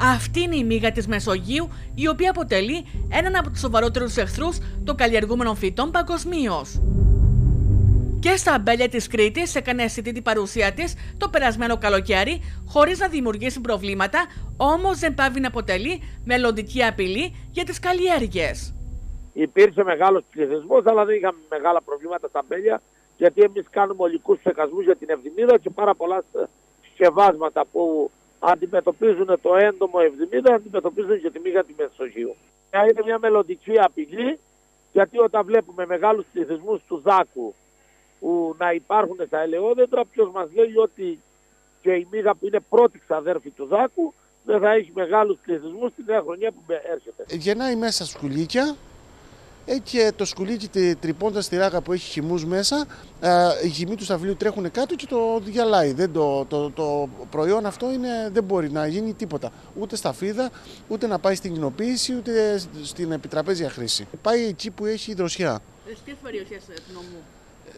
Αυτή είναι η μύγα της Μεσογείου, η οποία αποτελεί έναν από τους σοβαρότερους εχθρούς των καλλιεργούμενων φυτών παγκοσμίως. Και στα αμπέλια της Κρήτης έκανε αισθητή την παρουσία της το περασμένο καλοκαίρι, χωρίς να δημιουργήσει προβλήματα, όμως δεν πάβει να αποτελεί μελλοντική απειλή για τις καλλιέργειες. Υπήρξε μεγάλος πληθυσμός, αλλά δεν είχαμε μεγάλα προβλήματα στα αμπέλια, γιατί εμείς κάνουμε ολικούς ψεκασμούς για την Ευδημίδα και πάρα πολλά σκευάσματα που αντιμετωπίζουν το έντομο Ευδημίδα, αντιμετωπίζουν και τη μήγα τη Μεσογείου. Είναι μια μελλοντική απειλή, γιατί όταν βλέπουμε μεγάλους πληθυσμούς του Δάκου που να υπάρχουν στα ελαιόδεντρα, ποιος μας λέει ότι και η μύγα που είναι πρώτη ξαδέρφη του Δάκου δεν θα έχει μεγάλους πληθυσμούς την νέα χρονιά που έρχεται. Γεννάει μέσα σκουλίκια ε, και το σκουλίκι τρυπώντας τη ράγα που έχει χυμούς μέσα, ε, οι χυμοί του σταυλίου τρέχουν κάτω και το διαλάει. Δεν το, το, το προϊόν αυτό είναι, δεν μπορεί να γίνει τίποτα. Ούτε στα φίδα, ούτε να πάει στην κοινοποίηση, ούτε στην επιτραπέζια χρήση. Πάει εκεί που έχει δροσιά. Σε ποιε περιοχέ του νομού;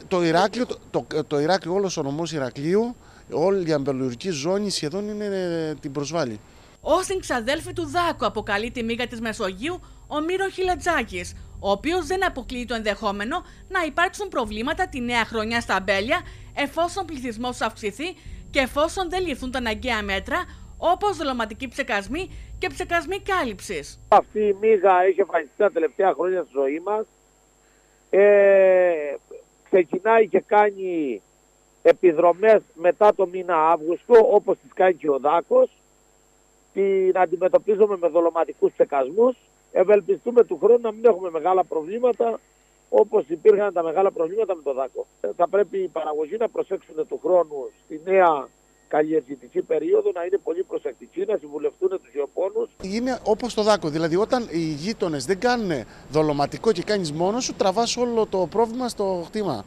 Το Ηράκλειο, το, το, το Ηράκλειο, όλος ο νομός Ηρακλείου, όλη η αμπελουργική ζώνη σχεδόν είναι ε, την προσβάλλει. Ω ξαδέλφη του Δάκου αποκαλεί τη μήγα της Μεσογείου ο Μύρο Χιλατζάκης, ο οποίος δεν αποκλείει το ενδεχόμενο να υπάρξουν προβλήματα τη νέα χρονιά στα αμπέλια εφόσον ο πληθυσμός αυξηθεί και εφόσον δεν ληφθούν τα αναγκαία μέτρα όπως δολοματικοί ψεκασμοί και ψεκασμοί κάλυψης. Αυτή η μήγα έχει εμφανιστεί τα τελευταία χρόνια στη ζωή μας. Ε, ξεκινάει και κάνει επιδρομές μετά το μήνα Αύγουστο όπως τις κάνει και ο Δάκος την αντιμετωπίζουμε με δολοματικούς τσεκασμούς ευελπιστούμε του χρόνου να μην έχουμε μεγάλα προβλήματα όπως υπήρχαν τα μεγάλα προβλήματα με το Δάκο. Θα πρέπει οι παραγωγοί να προσέξουν του χρόνου στη νέα καλλιεργητική περίοδο να είναι πολύ προσεκτικοί, να συμβουλευτούν τους γεωπόνους. Είναι όπως το δάκο. Δηλαδή, όταν οι γείτονες δεν κάνουν δολοματικό και κάνεις μόνος σου, τραβάς όλο το πρόβλημα στο χτήμα.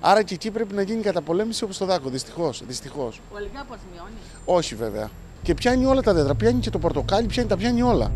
Άρα και εκεί πρέπει να γίνει καταπολέμηση όπως το δάκο. Δυστυχώς. Δυστυχώς. Ο πώ μειώνει. Όχι βέβαια. Και πιάνει όλα τα δέντρα. Πιάνει και το πορτοκάλι, πιάνει, τα πιάνει όλα.